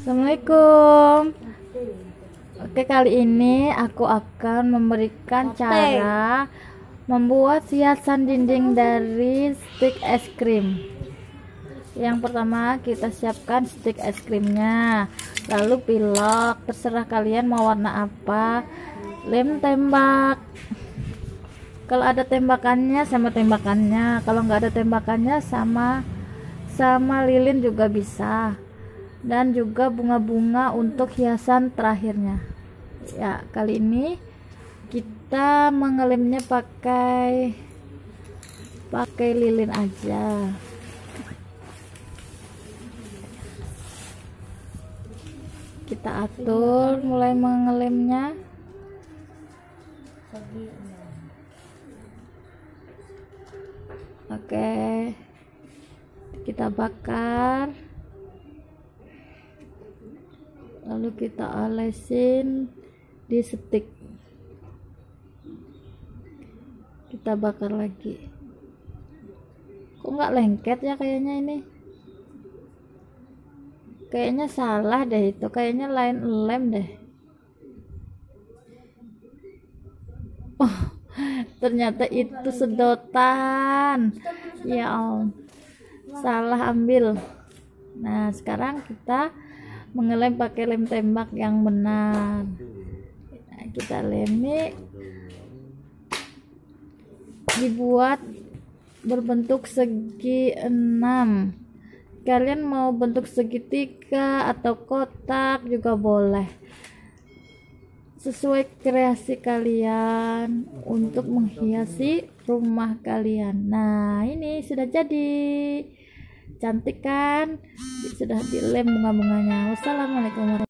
Assalamualaikum. Oke, kali ini aku akan memberikan cara membuat hiasan dinding dari stick es krim. Yang pertama, kita siapkan stick es krimnya, lalu pilok, terserah kalian mau warna apa. Lem tembak. Kalau ada tembakannya sama tembakannya, kalau nggak ada tembakannya sama sama lilin juga bisa dan juga bunga-bunga untuk hiasan terakhirnya. Ya kali ini kita mengelemnya pakai pakai lilin aja. Kita atur mulai mengelemnya oke kita bakar lalu kita olesin di stick kita bakar lagi. Kok nggak lengket ya kayaknya ini? Kayaknya salah deh itu. Kayaknya lain lem deh. Oh ternyata itu sedotan. Ya om salah ambil. Nah sekarang kita mengelem pakai lem tembak yang benar. Nah, kita lemi dibuat berbentuk segi enam. Kalian mau bentuk segitiga atau kotak juga boleh. Sesuai kreasi kalian untuk menghiasi rumah kalian. Nah ini sudah jadi cantik kan? Sudah dilem bunga-bunganya. Wassalamualaikum warahmatullahi